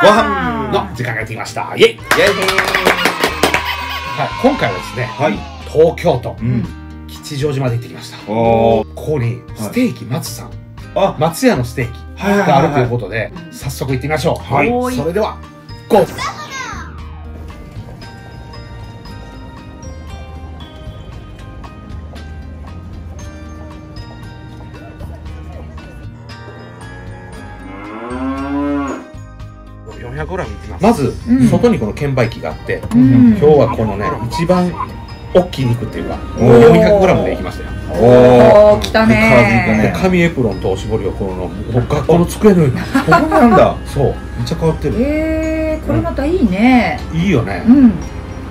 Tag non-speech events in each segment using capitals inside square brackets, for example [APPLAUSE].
ご飯の時間がやってきました。イェイ。イェイはい、今回はですね、はい。東京都うん。吉祥寺まで行ってきました。ここにステーキ松さん、あ。松屋のステーキはいはいがあるというはことで、早速行ってみましょう。はい。それでは。ゴー 400g いきますまず、うん。外にこの券売機があって、うん。今日はこのね一番大きい肉っていうかおー。400g でいきましたよ。おー来たね。だ紙エプロンとおしぼりをこの学校の机の上に。ここなんだ。そうめっちゃ変わってる。えー、これまたいいね。いいよね、うん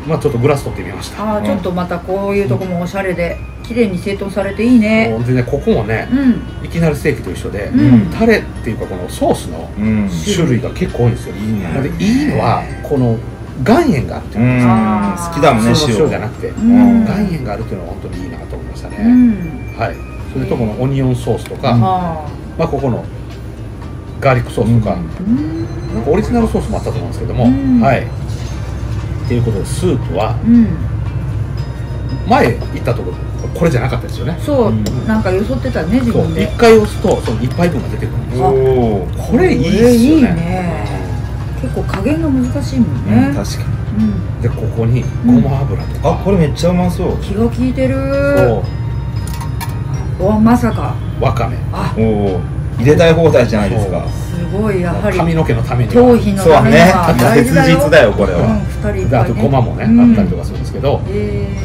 まあちょっとグラス取ってみました。あーちょっとまたこういうとこもおしゃれで綺麗に整頓されていいね。もうでねここもねうん。いきなりステーキと一緒で、うん。タレっていうかこのソースのうん。種類が結構多いんですよ、いいね。でいいのはこの岩塩があって、うん。あー。好きだもんね塩塩じゃなくて、うん。岩塩があるっていうのは本当にいいなと思いましたね、うん。はい。それとこのオニオンソースとか、うん。あまあここのガーリックソースとか、なんかオリジナルソースもあったと思うんですけども、うん。はいっていうことでスープはうん。前行ったところこれじゃなかったですよね。そう、うん。なんかよそってたね自そう分で1回押すとその1杯分が出てくるんですよ。あおおこれいいっすよね。いいね。結構加減が難しいもんね、確かに。うんでここにごま油とか、あこれめっちゃうまそう。気が利いてる。そおまさか。うわかめ。あ。おお入れたい放題じゃないですか。すごいやはり髪の毛のために頭は皮のためにそうね。は大事だよ。切実だよこれうん、は二人あとごまもね、うんあったりとかするんですけど、え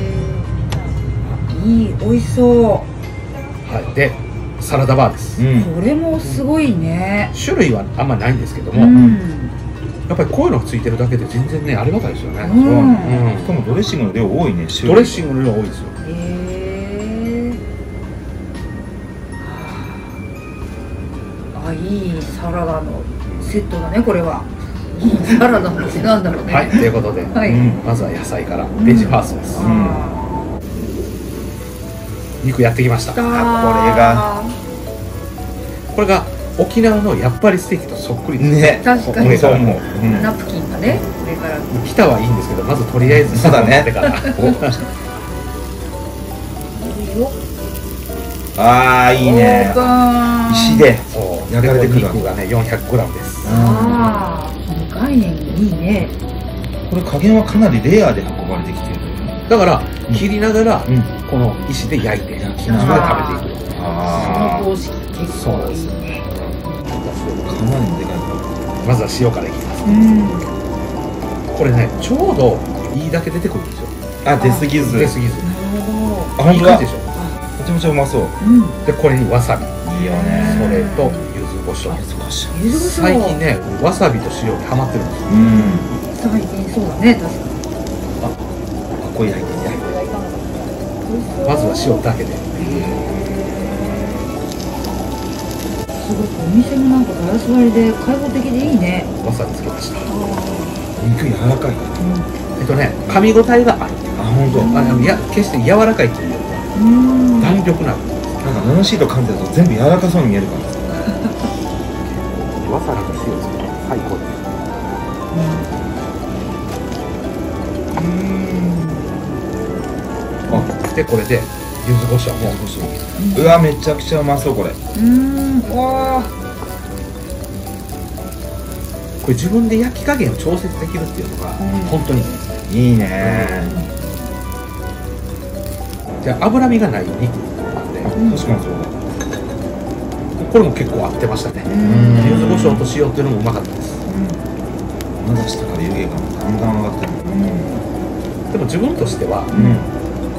ー、いい美味しそう。はい、でサラダバーです、うん。これもすごいね。種類はあんまないんですけどうも、んやっぱりこういうのがついてるだけで全然ねありがたいですよね、うん。うんしかもドレッシングの量多いねドレッシングの量多いですよあいいサラダのセットだねこれは。いいサラダの味なんだろうね。はいということで、はい。うんまずは野菜からベジファーストです、あ肉やってきました。ー。あこれが。沖縄のやっぱりステーキとそっくりですね。確かに。俺そう思う、うん。ナプキンがね上から。来たはいいんですけどまずとりあえずそうだね。ってからああいいね。石でそう。焼かれてくる。でこれ肉がね 400g です。ああ概念いいね。これ加減はかなりレアで運ばれてきてる。だから切りながらうん。この石で焼いて焼きそれでな食べていく。そあの方式結構いいね。あかなりのでかいまずは塩からいきます。うん。これねちょうどいいだけ出てくるんですよあ出過ぎず。出過ぎず。なるほあ本当だめいい感じでしょちゃめちゃうまそう。どうん。でこれにわさび。いいよね。それと柚子胡椒。柚子胡椒。最近ねわさびと塩にハマってるんですよ。うん。最近そうだね確かに。あこれ焼いて焼いてまずは塩だけで。すごくお店もなんかガラス張りで開放的でいいね。わさびつけました。肉柔らかい。えっとね噛み応えがある。あ本当。あのいや決して柔らかいっていう弾力なるなんかナノシート噛んでると全部柔らかそうに見えるから。[LAUGHS] わさびと塩つけて最高です。あでこれで柚子胡椒。もうわめちゃくちゃうまそうこれ。うん。わこれ自分で焼き加減を調節できるっていうのがうん。本当にいいね。じゃあ脂身がない肉なんで。ん。確かにそうだ。これも結構合ってましたね。うん。柚子胡椒と塩っていうのもうまかったです。まだ下から湯気がだんだん上がってる。でも自分としてはうん。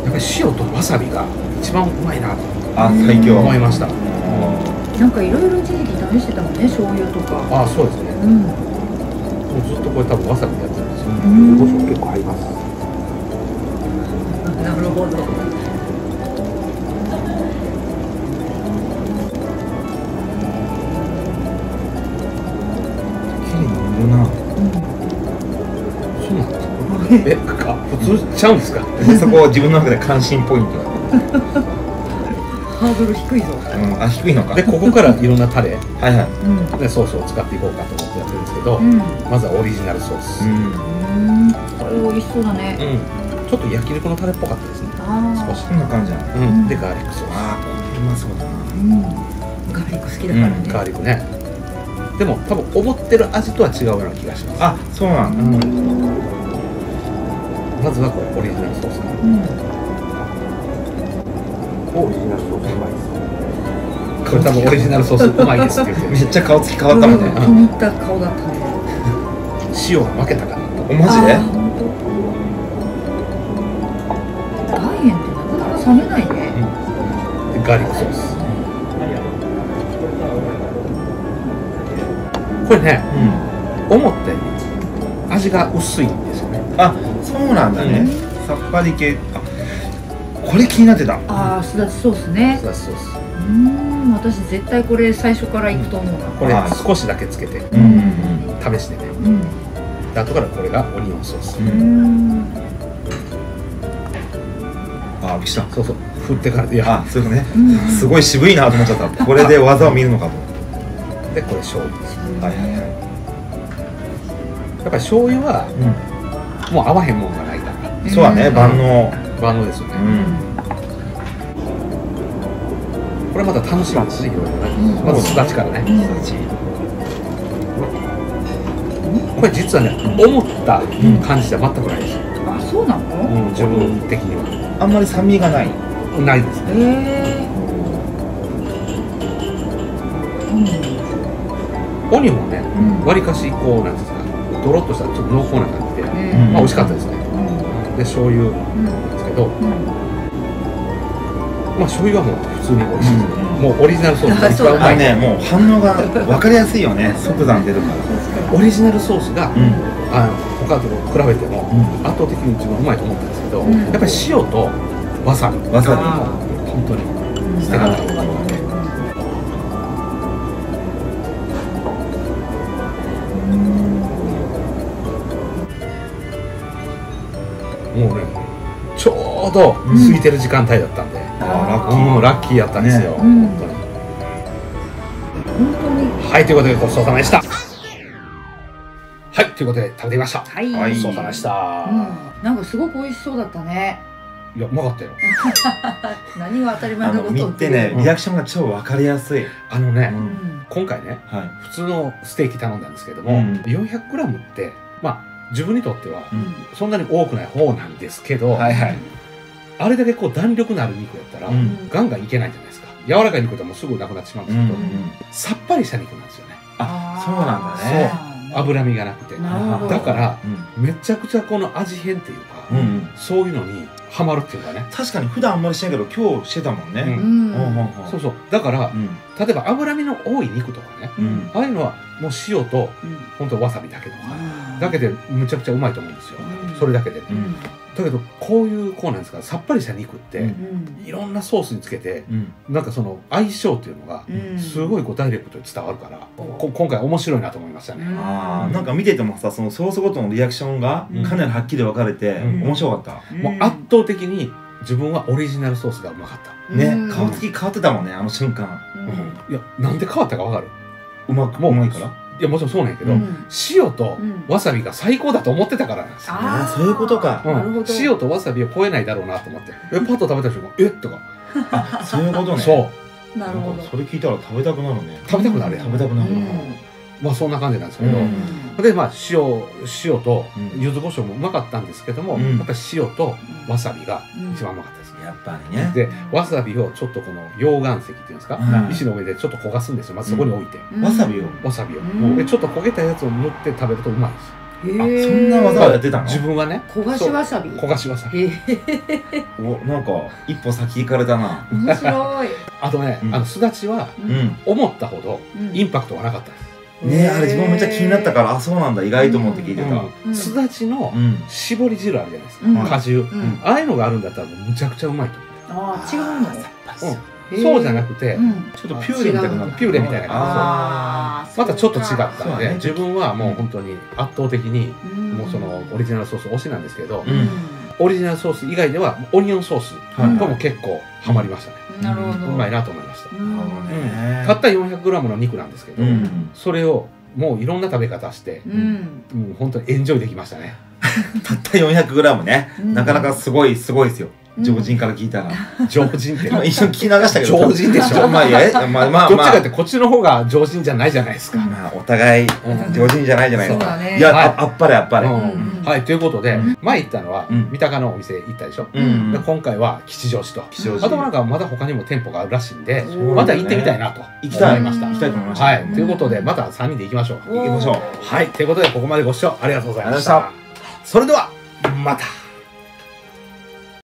やっぱり塩とわさびが一番うまいなとあ最強。思いました。なんかいろいろ一時期試してたもんね醤油とか。ああそうですね。うん。もうずっとこれ多分わさびでやってるんですよ。うん。胡椒結構合います。なるほどえか普通ちゃうんですか？そこ自分の中で関心ポイントだ。ハードル低いぞ。うんあ低いのか。でここからいろんなタレ。はいはい。うん。でソースを使っていこうかと思ってやってるんですけど、うん。まずはオリジナルソース、うん。うん。これ美味しそうだね。うん。ちょっと焼肉のタレっぽかったですね。あ少しこんな感じな。のうん、でガーリックソーあーこれうまそうだな。うん。ガーリック好きだからね。スガーリックね。でも多分思ってる味とは違うような気がします。あそうなんだ。うんまずはこれオリジナルソース。うん。オリジナルソースうまいですこれ多分オリジナルソースうまいですって言ってる。めっちゃ顔つき変わったもんね。気に入った顔だったね。塩が負けたかなおマジで？ってなかなか冷めないね。でガーリックソース。これねうん。思ったより味が薄いあそうなんだね、うん。さっぱり系。あこれ気になってた。ああすだちソースね。ソースソース。うーん私絶対これ最初からいくと思うな。これはい。少しだけつけてうんうん試してね。うん。で後からこれがオニオンソース。ううんん。あびっくりした。そうそう。振ってからいやあそういうね。うんすごい渋いなと思っちゃった。これで技を見るのかとでこれ醤油。はいはいはい。やっぱり醤油はうもう合わへんもんがないから。んそうだね万能。万能ですよね、うん。これまた楽しみですね。まずすだちからね、うん。これ実はね思った感じじゃ全くないです、あそうなの？うん、自分的には。あんまり酸味がない。ないです。ねへえオニオンもねうん。わりかしこうなんですか。ドロッとしたちょっと濃厚な感じで、うん。まあ美味しかったですね。で醤油うん。なんですけどうん。まあ醤油はもう普通に美味しいですね、うんもうオリジナルソースが一番うあまい。のねもう反応が分かりやすいよね。即座に出るからオリジナルソースが、うん。あの他と比べてもうん。圧倒的に一番うまいと思ったんですけど、うん。やっぱり塩とわさびわさびあ本当に。うん。捨て方がなるうど空いてる時間帯だったんで、あもうラッキーやったんですよ、ね。うん。本当に。本当にはいということでごちそうさまでした。はいということで食べてみました。はい、はいごちそうさまでした、うん、なんかすごく美味しそうだったね。いやうまかったよ。[LAUGHS] 何が当たり前あののこと見てねリアクションが超分かりやすい。あのね、ううん。ん今回ねはい。普通のステーキ頼んだんですけども、うん。400g ってまあ自分にとってはうん。そんなに多くない方なんですけど、はいはいあれだけこう弾力のある肉やったら、うん。ガンガンいけないじゃないですか。柔らかい肉でもすぐなくなってしまうんですけど、さっぱりした肉なんですよね。あそうなんだね。脂身がなくて。だからうん。めちゃくちゃこの味変っていうか、そういうのにハマるっていうかね、確かに普段あんまりしないけど今日してたもんね。うん。うんうんうん。うんそうそう。だからうん。例えば脂身の多い肉とかね。うん。ああいうのはもう塩とうん。本当わさびだけとかうん。だけでむちゃくちゃうまいと思うんですよ、うん。それだけで、うんだけどこういうこうなんですかさっぱりした肉って、うん。うんいろんなソースにつけてうん。なんかその相性っていうのがうん。すごいこうダイレクトに伝わるから、こ今回面白いなと思いましたね、あーなんか見ててもさそのソースごとのリアクションがうん。かなりはっきり分かれてうん。面白かった。もう圧倒的に自分はオリジナルソースがうまかった、ねうん。顔つき変わってたもんねあの瞬間。うん。いやなんで変わったかわかる？うまくもううまいからいやもちろんそうなんやけど、うん。塩とうんわさびが最高だと思ってたから。なん。ですよ、あーそういうことか。うんなるほど。塩とわさびを超えないだろうなと思って。えパッと食べた瞬間え？っとか、あそういうことね。[LAUGHS] そう。なるほど。それ聞いたら食べたくなるね。食べたくなるやん、食べたくなる。まあそんな感じなんですけど、うんでまあ塩塩とうん。柚子胡椒もうまかったんですけども、うん。やっぱり塩とわさびがうん。一番うまかったですね、やっぱりね。でわさびをちょっとこの溶岩石っていうんですか、うん石の上でちょっと焦がすんですよ。まずそこに置いて、うん。わさびを。わさびを、うん。でちょっと焦げたやつを塗って食べるとうまいです。へー。そんな技をやってたの？自分はね。焦がしわさび。焦がしわさび。[LAUGHS] おなんか一歩先行かれたな。面白い。[LAUGHS] あとね、うん。あのすだちはうん。思ったほどうん。インパクトがなかったです、ねあれ自分もめっちゃ気になったからあそうなんだ意外と思って聞いてた。うんすだちのうん。絞り汁あるじゃないですか、うん。果汁、うん。ああいうのがあるんだったらむちゃくちゃうまいとああ違うの思う、うん、そうじゃなくて、うん。ちょっとピューレみたいになピューレみたいな感あー。またちょっと違ったんで自分はもう本当に圧倒的にうん。もうそのオリジナルソース推しなんですけど、うん。オリジナルソース以外ではオニオンソースはい。とも結構ハマりましたね、なるほど。うまいなと思いました、うんなるほどね。たった 400g の肉なんですけど、うん。それをもういろんな食べ方して、うん。もう本当にエンジョイできましたね。[LAUGHS] たった 400g ね。うん。なかなかすごいすごいですよ。うん常人から聞いたら [LAUGHS] 常人って。今一瞬聞き流したけど。常人でしょ。[LAUGHS] まあいいや。まあまあどっちまあかってこっちの方が常人じゃないじゃないですか、まあお互いうん。常人じゃないじゃないですか。いやはい。ああっぱれあっぱれ。はいということで、うん。前行ったのは、うん。三鷹のお店行ったでしょ、う今回は吉祥寺と。吉祥寺。あとなんかまだ他にも店舗があるらしいんでまた行ってみたいなと行きたい。思いました、うん行きたいと思いました。はい、ということでまた3人で行きましょう。行きましょう。はい。ということでここまでご視聴ありがとうございました。それではまた